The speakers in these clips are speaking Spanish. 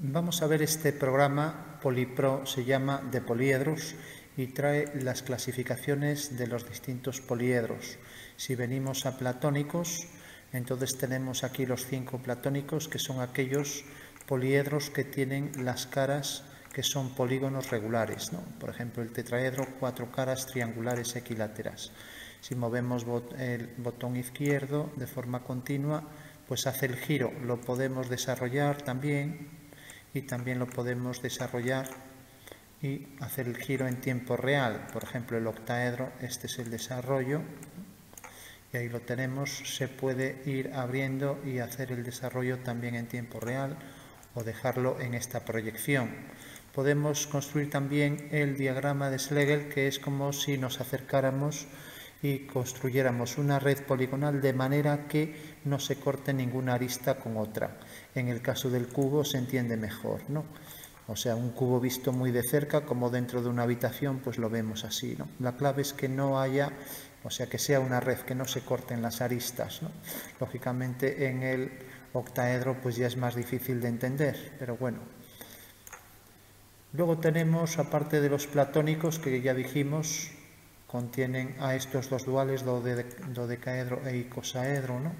Vamos a ver este programa Polipro, se llama de poliedros y trae las clasificaciones de los distintos poliedros. Si venimos a platónicos, entonces tenemos aquí los cinco platónicos que son aquellos poliedros que tienen las caras que son polígonos regulares. Por ejemplo, el tetraedro, cuatro caras triangulares equiláteras. Si movemos el botón izquierdo de forma continua, pues hace el giro. Lo podemos desarrollar también y también lo podemos desarrollar y hacer el giro en tiempo real. Por ejemplo, el octaedro, este es el desarrollo, y ahí lo tenemos, se puede ir abriendo y hacer el desarrollo también en tiempo real o dejarlo en esta proyección. Podemos construir también el diagrama de Schlegel, que es como si nos acercáramos y construyéramos una red poligonal de manera que no se corte ninguna arista con otra. En el caso del cubo se entiende mejor, ¿no? O sea, un cubo visto muy de cerca, como dentro de una habitación, pues lo vemos así, ¿no? La clave es que no haya, o sea, que sea una red, que no se corten las aristas. Lógicamente en el octaedro pues ya es más difícil de entender, pero bueno. Luego tenemos, aparte de los platónicos que ya dijimos, contienen a estos dos duales, dodecaedro e icosaedro, ¿no?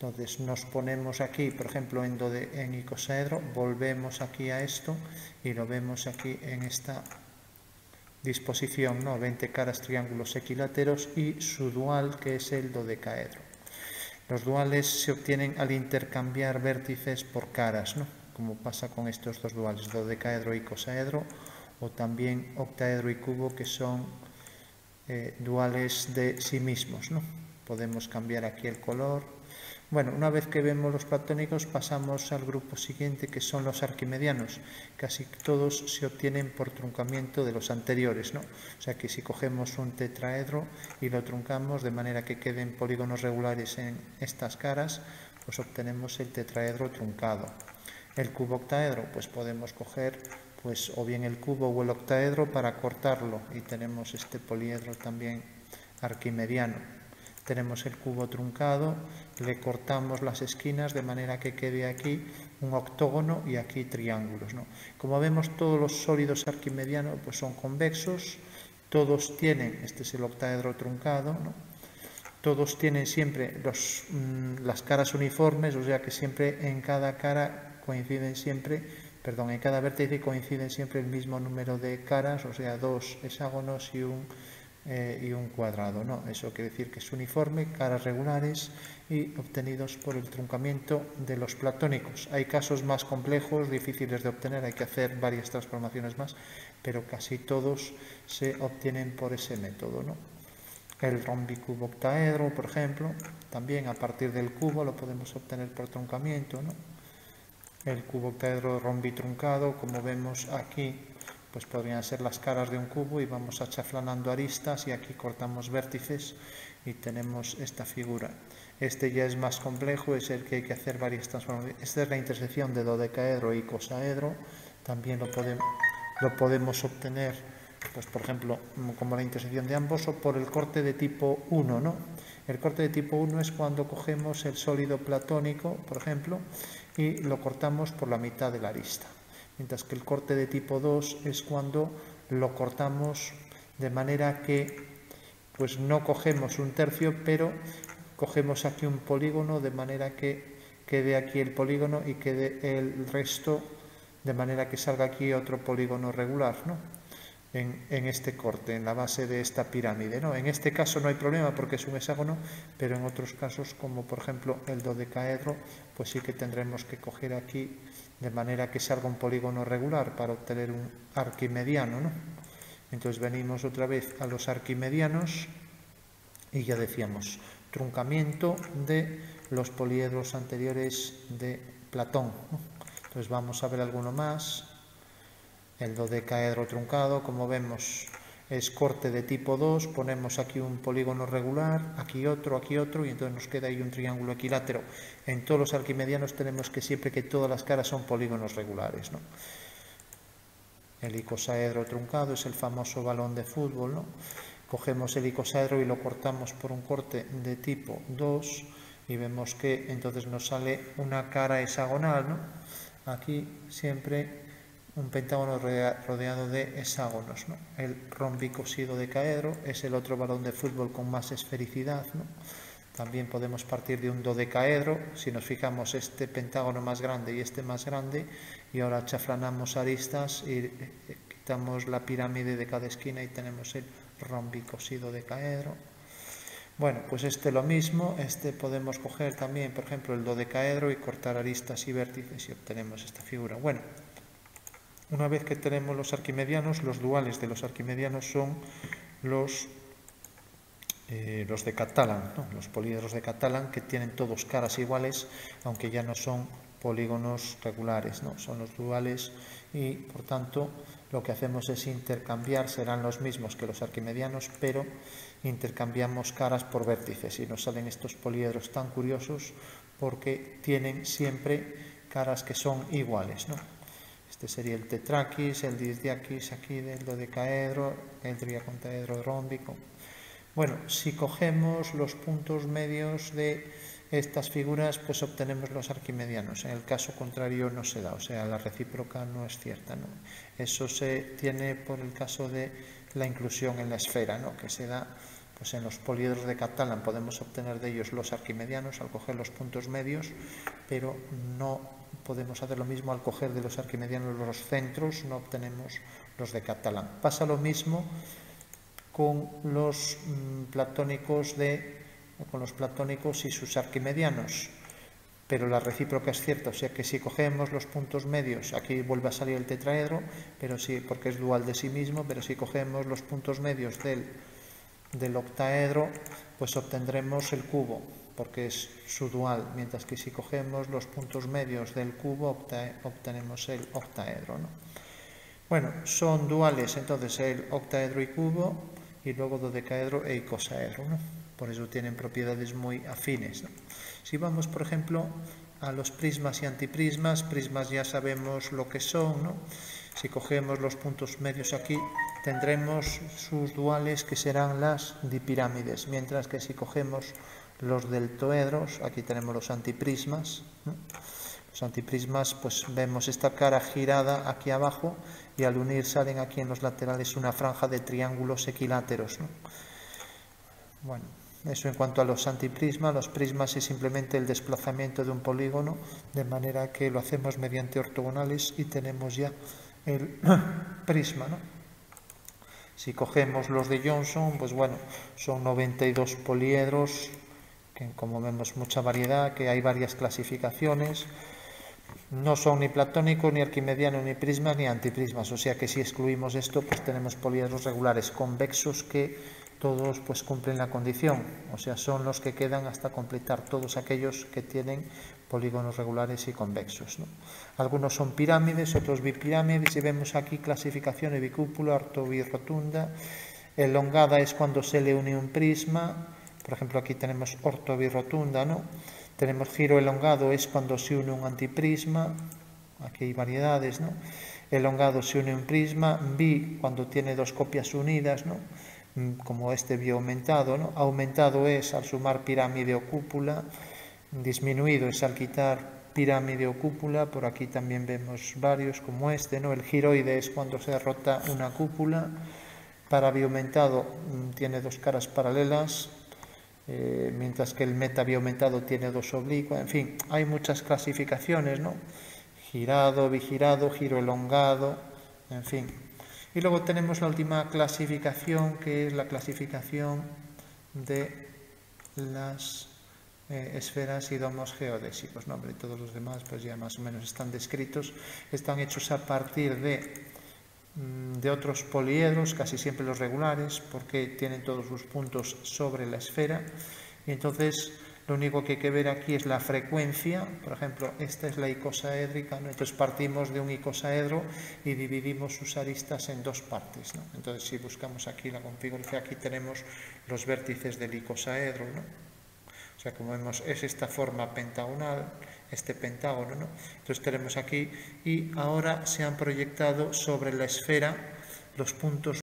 Entonces nos ponemos aquí, por ejemplo, en, en icosaedro, volvemos aquí a esto y lo vemos aquí en esta disposición, ¿no? 20 caras triángulos equiláteros y su dual que es el dodecaedro. Los duales se obtienen al intercambiar vértices por caras, ¿no? como pasa con estos dos duales, dodecaedro y icosaedro, o también octaedro y cubo, que son eh, duales de sí mismos. ¿no? Podemos cambiar aquí el color, bueno, una vez que vemos los platónicos pasamos al grupo siguiente que son los arquimedianos. Casi todos se obtienen por truncamiento de los anteriores, ¿no? O sea que si cogemos un tetraedro y lo truncamos de manera que queden polígonos regulares en estas caras, pues obtenemos el tetraedro truncado. El cubo octaedro, pues podemos coger pues o bien el cubo o el octaedro para cortarlo y tenemos este poliedro también arquimediano tenemos el cubo truncado, le cortamos las esquinas de manera que quede aquí un octógono y aquí triángulos. ¿no? Como vemos todos los sólidos arquimedianos pues son convexos, todos tienen, este es el octaedro truncado, ¿no? todos tienen siempre los, mm, las caras uniformes, o sea que siempre en cada cara coinciden siempre, perdón, en cada vértice coinciden siempre el mismo número de caras, o sea, dos hexágonos y un eh, y un cuadrado. ¿no? Eso quiere decir que es uniforme, caras regulares y obtenidos por el truncamiento de los platónicos. Hay casos más complejos, difíciles de obtener, hay que hacer varias transformaciones más, pero casi todos se obtienen por ese método. ¿no? El rombicubo octaedro, por ejemplo, también a partir del cubo lo podemos obtener por truncamiento. ¿no? El cubo octaedro rombitruncado, como vemos aquí, pues podrían ser las caras de un cubo y vamos achaflanando aristas y aquí cortamos vértices y tenemos esta figura. Este ya es más complejo, es el que hay que hacer varias transformaciones. Esta es la intersección de dodecaedro y cosaedro, también lo podemos, lo podemos obtener, pues por ejemplo, como la intersección de ambos o por el corte de tipo 1, ¿no? El corte de tipo 1 es cuando cogemos el sólido platónico, por ejemplo, y lo cortamos por la mitad de la arista mientras que el corte de tipo 2 es cuando lo cortamos de manera que pues no cogemos un tercio, pero cogemos aquí un polígono de manera que quede aquí el polígono y quede el resto de manera que salga aquí otro polígono regular, ¿no? En, este corte, en la base de esta pirámide. ¿no? En este caso no hay problema porque es un hexágono, pero en otros casos, como por ejemplo el dodecaedro, pues sí que tendremos que coger aquí de manera que salga un polígono regular para obtener un arquimediano. ¿no? Entonces venimos otra vez a los arquimedianos y ya decíamos, truncamiento de los poliedros anteriores de Platón. Entonces vamos a ver alguno más. El dodecaedro truncado, como vemos, es corte de tipo 2, ponemos aquí un polígono regular, aquí otro, aquí otro, y entonces nos queda ahí un triángulo equilátero. En todos los arquimedianos tenemos que siempre que todas las caras son polígonos regulares. ¿no? El icosaedro truncado es el famoso balón de fútbol. ¿no? Cogemos el icosaedro y lo cortamos por un corte de tipo 2 y vemos que entonces nos sale una cara hexagonal. ¿no? aquí siempre un pentágono rodeado de hexágonos. ¿no? El rombicosido de caedro es el otro balón de fútbol con más esfericidad. También podemos partir de un dodecaedro, si nos fijamos este pentágono más grande y este más grande, y ahora chafranamos aristas y eh, quitamos la pirámide de cada esquina y tenemos el rombicosido de caedro. Bueno, pues este lo mismo, este podemos coger también, por ejemplo, el dodecaedro y cortar aristas y vértices y obtenemos esta figura. Bueno, una vez que tenemos los arquimedianos, los duales de los arquimedianos son los, eh, los de Catalan, los políedros de Catalan, que tienen todos caras iguales, aunque ya no son polígonos regulares, ¿no? son los duales y por tanto lo que hacemos es intercambiar, serán los mismos que los arquimedianos, pero intercambiamos caras por vértices y nos salen estos poliedros tan curiosos porque tienen siempre caras que son iguales. ¿no? Este sería el tetraquis, el disdiaquis aquí del dodecaedro, el triacontaedro rómbico. Bueno, si cogemos los puntos medios de estas figuras, pues obtenemos los arquimedianos. En el caso contrario no se da, o sea, la recíproca no es cierta. Eso se tiene por el caso de la inclusión en la esfera, ¿no? que se da pues en los poliedros de Catalan podemos obtener de ellos los arquimedianos al coger los puntos medios, pero no podemos hacer lo mismo al coger de los arquimedianos los centros, no obtenemos los de Catalán. Pasa lo mismo con los mm, platónicos de con los platónicos y sus arquimedianos. Pero la recíproca es cierta, o sea que si cogemos los puntos medios, aquí vuelve a salir el tetraedro, pero sí, porque es dual de sí mismo, pero si cogemos los puntos medios del, del octaedro, pues obtendremos el cubo porque es su dual, mientras que si cogemos los puntos medios del cubo obtenemos el octaedro. ¿no? Bueno, son duales entonces el octaedro y cubo y luego dodecaedro e icosaedro. ¿no? Por eso tienen propiedades muy afines. Si vamos, por ejemplo, a los prismas y antiprismas, prismas ya sabemos lo que son. ¿no? Si cogemos los puntos medios aquí, tendremos sus duales que serán las dipirámides, mientras que si cogemos los deltoedros, aquí tenemos los antiprismas. Los antiprismas, pues vemos esta cara girada aquí abajo y al unir salen aquí en los laterales una franja de triángulos equiláteros. Bueno, eso en cuanto a los antiprismas, los prismas es simplemente el desplazamiento de un polígono, de manera que lo hacemos mediante ortogonales y tenemos ya el prisma. Si cogemos los de Johnson, pues bueno, son 92 poliedros como vemos mucha variedad, que hay varias clasificaciones. No son ni platónicos, ni arquimedianos, ni prismas, ni antiprismas. O sea que si excluimos esto, pues tenemos poliedros regulares convexos que todos pues cumplen la condición. O sea, son los que quedan hasta completar todos aquellos que tienen polígonos regulares y convexos. Algunos son pirámides, otros bipirámides, y vemos aquí clasificaciones bicúpula, ortobirrotunda. Elongada es cuando se le une un prisma, por ejemplo, aquí tenemos ortobirrotunda, ¿no? Tenemos giro elongado, es cuando se une un antiprisma. Aquí hay variedades, ¿no? Elongado se une un prisma. Bi, cuando tiene dos copias unidas, ¿no? Mm, como este aumentado, ¿no? Aumentado es al sumar pirámide o cúpula. Disminuido es al quitar pirámide o cúpula, por aquí también vemos varios como este, ¿no? El giroide es cuando se rota una cúpula, para biaumentado mm, tiene dos caras paralelas, eh, mientras que el aumentado tiene dos oblicuos, en fin, hay muchas clasificaciones, ¿no? Girado, vigirado, giro elongado, en fin. Y luego tenemos la última clasificación, que es la clasificación de las eh, esferas y domos geodésicos. ¿no? Hombre, todos los demás pues ya más o menos están descritos, están hechos a partir de Mm, de otros poliedros, casi siempre los regulares, porque tienen todos sus puntos sobre la esfera. Y entonces lo único que hay que ver aquí es la frecuencia. Por ejemplo, esta es la icosaédrica, entonces partimos de un icosaedro y dividimos sus aristas en dos partes. Entonces, si buscamos aquí la configuración, aquí tenemos los vértices del icosaedro. O sea, como vemos, es esta forma pentagonal este pentágono. ¿no? Entonces tenemos aquí y ahora se han proyectado sobre la esfera los puntos